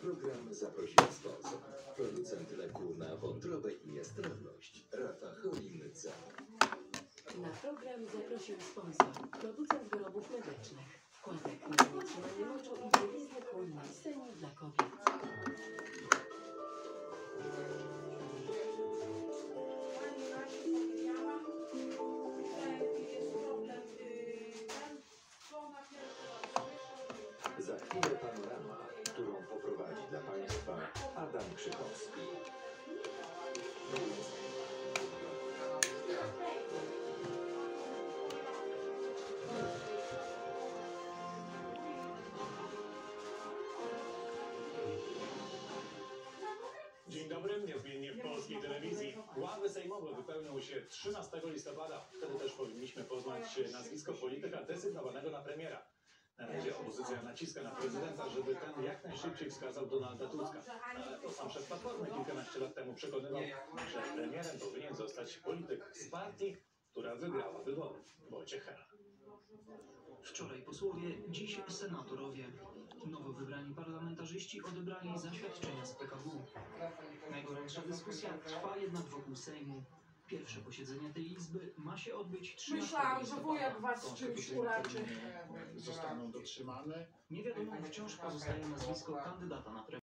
program zaprosił sponsor. Producent leku na wątrobę i niestrawność. Rafa Cholinca. Na program zaprosił sponsor, producent wyrobów medycznych, wkładek na umocnienie moczu i bielizny chłonnej Seni dla kobiet. Za chwilę panorama, którą poprowadzi dla Państwa Adam Krzykowski. Dzień dobry, niezmiennie w polskiej telewizji. Ławy sejmowe wypełnią się 13 listopada. Wtedy też powinniśmy poznać nazwisko polityka desygnowanego na premiera. Na razie opozycja naciska na prezydenta, żeby ten jak najszybciej wskazał Donalda Tuska. Ale to sam szef Platformy kilkanaście lat temu przekonywał, że premierem powinien zostać polityk z partii, która wygrała wybory. Wojciech Hela. Wczoraj posłowie, dziś senatorowie. Nowo wybrani parlamentarzyści odebrali zaświadczenia z PKW. Najgorętsza dyskusja trwa jednak wokół Sejmu. Pierwsze posiedzenie tej izby ma się odbyć 13 Myślałam, że listopada. wujek was czymś uraczy. zostaną dotrzymane. Wciąż pozostaje nazwisko kandydata na premiera.